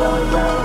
Lord, Lord.